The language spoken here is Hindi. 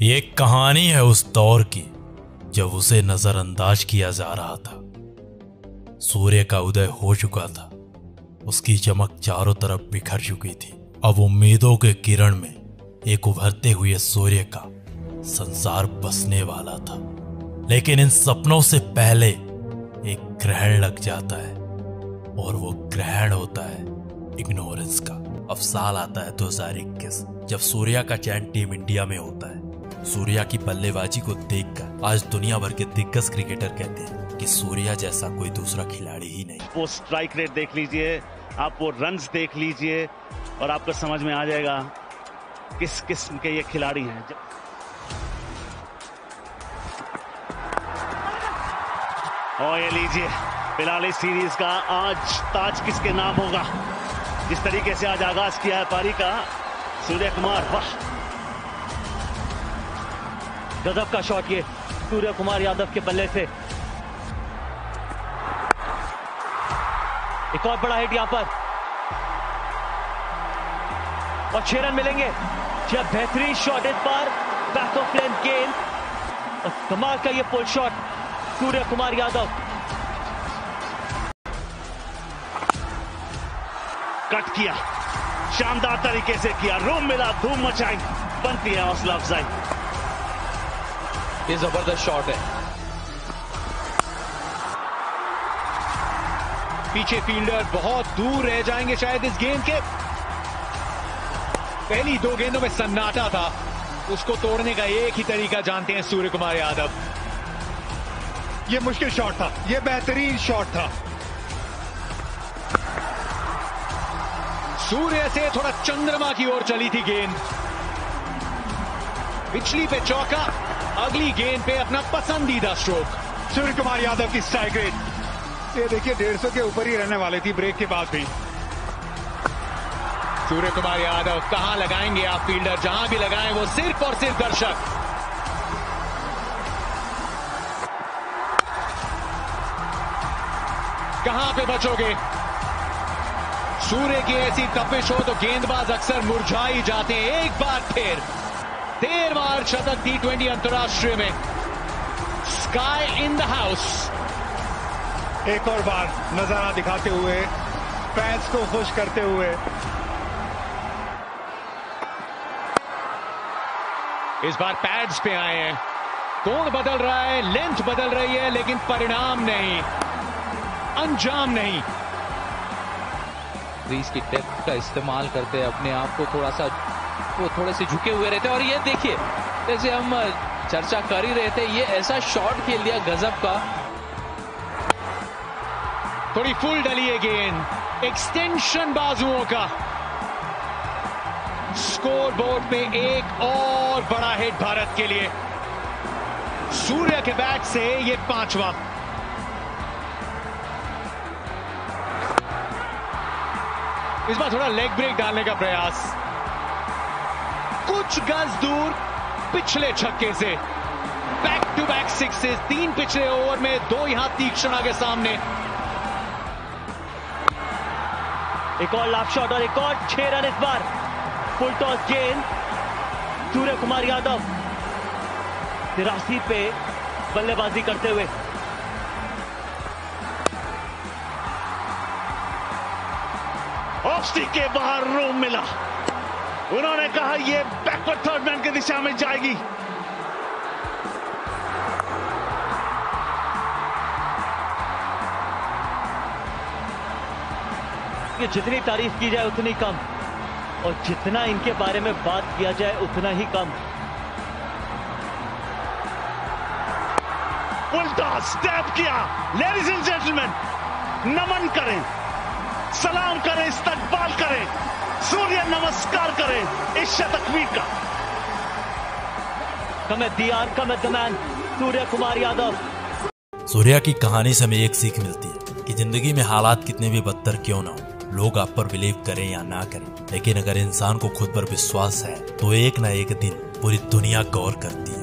ये कहानी है उस दौर की, जब उसे नजरअंदाज किया जा रहा था। सूर्य का उदय हो चुका था। उसकी चमक चारों तरफ़ बिखर चुकी थी। अब उम्मीदों के किरण में एक उभरते हुए सूर्य का संसार बसने वाला था। लेकिन इन सपनों से पहले एक ग्रहण लग जाता है, और वो ग्रहण होता है इग्नोरेंस का। अब साल आता है 2021 जब सूर्या का चयन टीम इंडिया में होता है। सूर्या की बल्लेबाजी को देखकर आज दुनिया भर के दिग्गज क्रिकेटर कहते हैं कि सूर्या जैसा कोई दूसरा खिलाड़ी ही नहीं। वो स्ट्राइक रेट देख लीजिए, आप वो रन्स देख लीजिए और आपको समझ में आ जाएगा किस किस्म के ये खिलाड़ी हैं। और ये लीजिए, फ़िलहाल इस सीरीज़ का आज ताज किसके नाम होगा? जिस तरीके से आज आगाज़ किया है पारी का, सूर्य कुमार, वाह! गजब का शॉट ये, सूर्य कुमार यादव के बल्ले से। एक और बड़ा हिट यहाँ पर। और छह रन मिलेंगे। जब बेहतरीन शॉट इस बार बैक ऑफ़ लेंथ गेंद और कमाल का ये pull shot Surya Kumar Yadav. Cut किया। शानदार तरीके से किया। रोम मिला, धूम मचाई। बनती है हौसला अफजाई। ये ज़बरदस्त शॉट है पीछे फील्डर बहुत दूर रह जाएँगे शायद इस गेंद के। पहली दो गेंदों में सन्नाटा था। उसको तोड़ने का एक ही तरीका जानते हैं सूर्य कुमार यादव। ये मुश्किल शॉट था। ये बेहतरीन शॉट था। सूर्य से थोड़ा चंद्रमा की ओर चली थी गेंद। पिछली पे चौका। अगली गेंद पे अपना पसंदीदा स्ट्रोक सूर्य कुमार यादव की स्ट्राइक रेट ये देखिए डेढ़ सौ के ऊपर ही रहने वाली थी ब्रेक के बाद भी। सूर्य कुमार यादव कहाँ लगाएँगे आप फील्डर जहाँ भी लगाएँ वो सिर्फ़ और सिर्फ़ दर्शक। कहाँ पे बचोगे? सूर्य की ऐसी तपिश हो तो गेंदबाज अक्सर मुरझा ही जाते हैं एक बार फिर। तेरवार शतक टी ट्वेंटी अंतर्राष्ट्रीय में। स्काई इन द हाउस एक और बार नज़ारा दिखाते हुए फैंस को खुश करते हुए। इस बार पैड्स पे आए हैं। कोण बदल रहा है लेंथ बदल रही है लेकिन परिणाम नहीं। अंजाम नहीं। क्रीज की डेप्थ का इस्तेमाल करते हैं अपने आप को थोड़ा सा वो थोड़े से झुके हुए रहते और ये देखिए, जैसे हम चर्चा कर ही रहे थे, ये ऐसा शॉट खेल दिया गजब का। थोड़ी फुल डली है गेंद एक्सटेंशन बाजुओं का। स्कोर बोर्ड पे एक और बड़ा हिट भारत के लिए। सूर्य के बैट से ये पांचवा। इस बार थोड़ा लेग ब्रेक डालने का प्रयास। कुछ गज दूर पिछले छक्के से। बैक टू बैक सिक्सेस तीन पिछले ओवर में दो यहाँ तीक्ष्ण के सामने। एक और लाफ शॉट और एक और छह रन इस बार। फुल टॉस गेंद सूर्य कुमार यादव तिरासी पे बल्लेबाजी करते हुए। ऑफ़ स्टिक के बाहर रूम मिला। उन्होंने कहा यह बैकवर्ड थर्ड मैन की दिशा में जाएगी. कि जितनी तारीफ़ की जाए उतनी कम और जितना इनके बारे में बात किया जाए उतना ही कम। उल्टा स्टेप किया। लेडीज़ एंड जेंटलमैन नमन करें। सलाम करें इस्तकबाल करें सूर्य नमस्कार करें इस शतकवीर का। कम दियार कम दमैन सूर्य कुमार यादव। सूर्या की कहानी से हमें एक सीख मिलती है कि ज़िंदगी में हालात कितने भी बदतर क्यों ना हो लोग आप पर बिलीव करें या ना करें। लेकिन अगर इंसान को खुद पर विश्वास है तो एक ना एक दिन पूरी दुनिया गौर करती है।